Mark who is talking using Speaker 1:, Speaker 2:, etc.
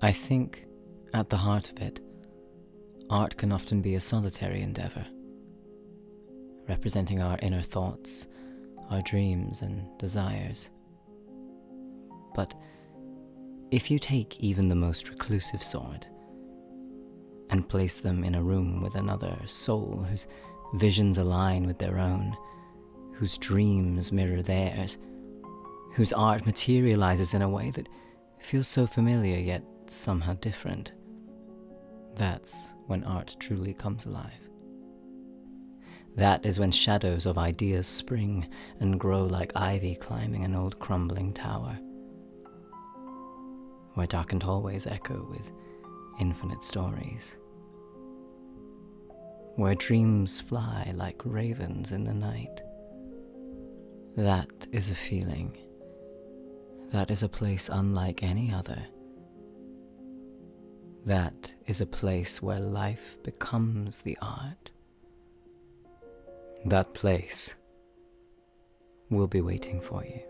Speaker 1: I think, at the heart of it, art can often be a solitary endeavor, representing our inner thoughts, our dreams and desires. But if you take even the most reclusive sword and place them in a room with another soul whose visions align with their own, whose dreams mirror theirs, whose art materializes in a way that feels so familiar yet somehow different, that's when art truly comes alive. That is when shadows of ideas spring and grow like ivy climbing an old crumbling tower where darkened hallways echo with infinite stories, where dreams fly like ravens in the night. That is a feeling. That is a place unlike any other. That is a place where life becomes the art. That place will be waiting for you.